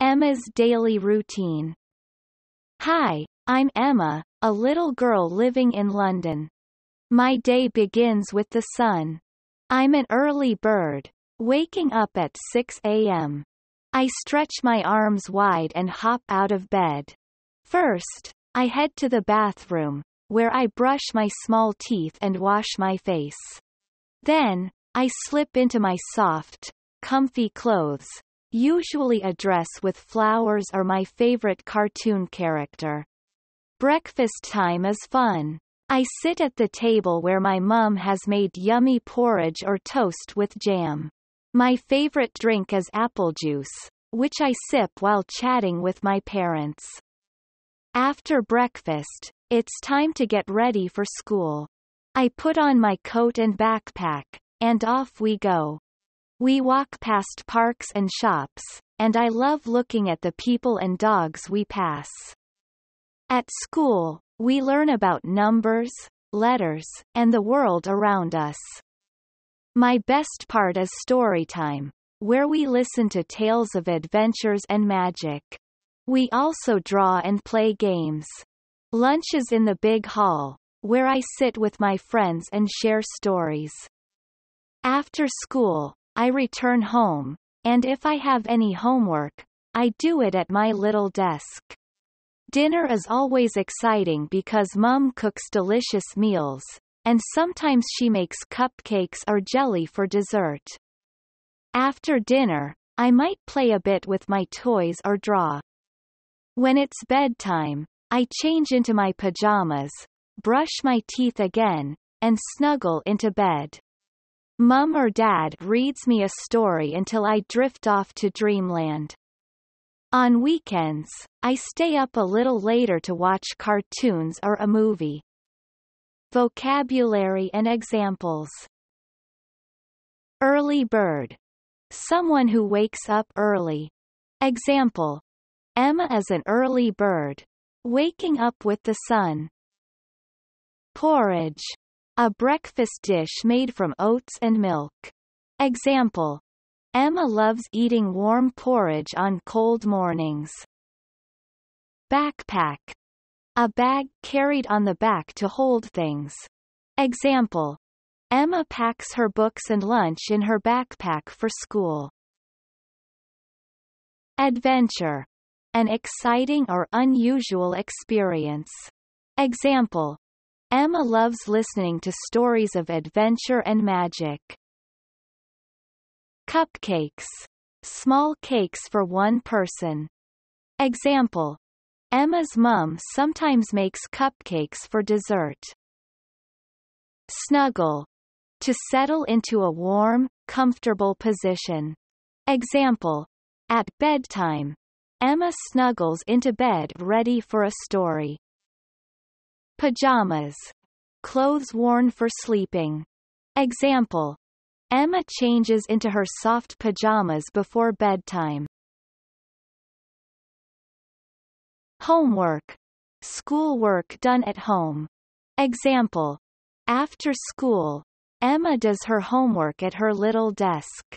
Emma's daily routine. Hi, I'm Emma, a little girl living in London. My day begins with the sun. I'm an early bird, waking up at 6 a.m. I stretch my arms wide and hop out of bed. First, I head to the bathroom, where I brush my small teeth and wash my face. Then, I slip into my soft, comfy clothes, usually a dress with flowers or my favorite cartoon character. Breakfast time is fun. I sit at the table where my mum has made yummy porridge or toast with jam. My favorite drink is apple juice, which I sip while chatting with my parents. After breakfast, it's time to get ready for school. I put on my coat and backpack, and off we go. We walk past parks and shops, and I love looking at the people and dogs we pass. At school, we learn about numbers, letters, and the world around us. My best part is story time, where we listen to tales of adventures and magic. We also draw and play games. Lunch is in the big hall, where I sit with my friends and share stories. After school, I return home, and if I have any homework, I do it at my little desk. Dinner is always exciting because Mum cooks delicious meals, and sometimes she makes cupcakes or jelly for dessert. After dinner, I might play a bit with my toys or draw. When it's bedtime, I change into my pajamas, brush my teeth again, and snuggle into bed. Mum or Dad reads me a story until I drift off to dreamland. On weekends, I stay up a little later to watch cartoons or a movie. Vocabulary and examples Early bird. Someone who wakes up early. Example. Emma is an early bird. Waking up with the sun. Porridge. A breakfast dish made from oats and milk. Example. Emma loves eating warm porridge on cold mornings. Backpack. A bag carried on the back to hold things. Example. Emma packs her books and lunch in her backpack for school. Adventure. An exciting or unusual experience. Example. Emma loves listening to stories of adventure and magic. Cupcakes. Small cakes for one person. Example. Emma's mum sometimes makes cupcakes for dessert. Snuggle. To settle into a warm, comfortable position. Example. At bedtime. Emma snuggles into bed ready for a story. Pajamas. Clothes worn for sleeping. Example. Emma changes into her soft pajamas before bedtime. Homework. Schoolwork done at home. Example. After school, Emma does her homework at her little desk.